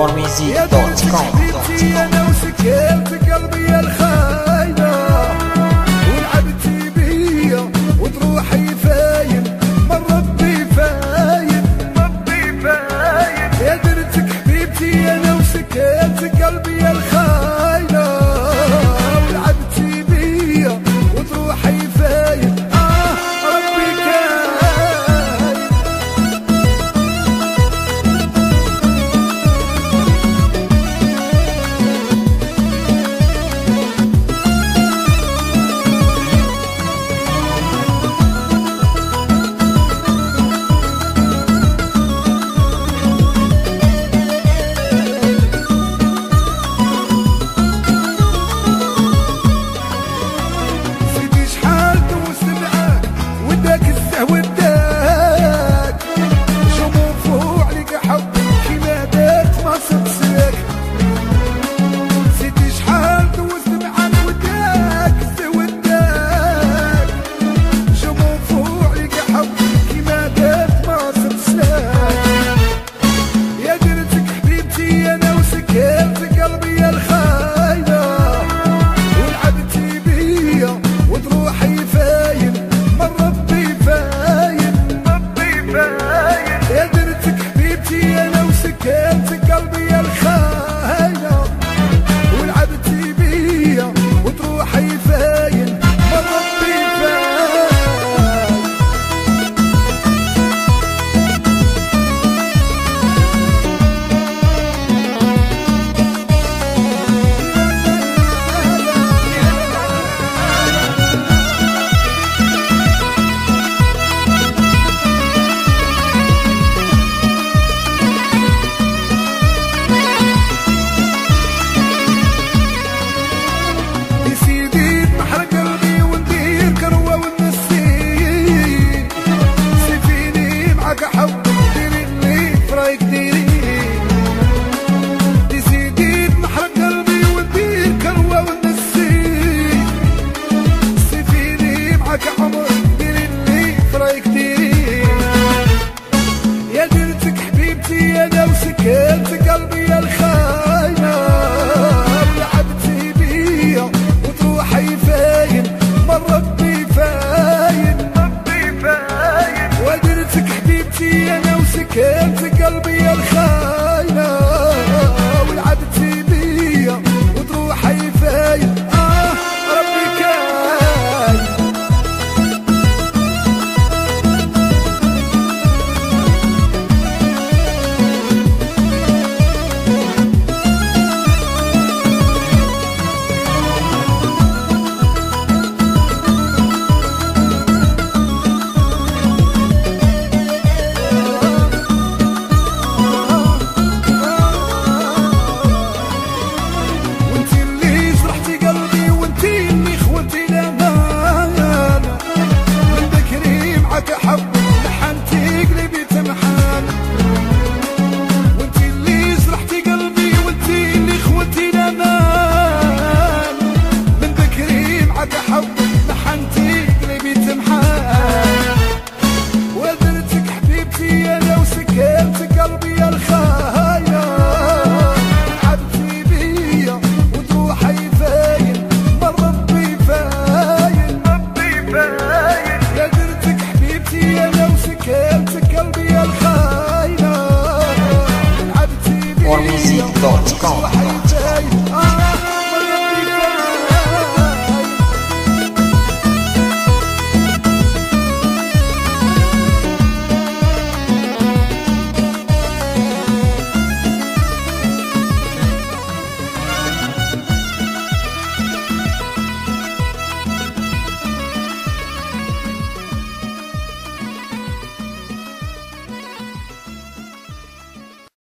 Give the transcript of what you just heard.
وميزيك دوت كوم دوت. كوم لك حب ديري لي فرايك سيفيني معك عمر ديري لي فرايك ديري يا درتك حبيبتي أنا وسكنت قلبي يا الخاف Dot com.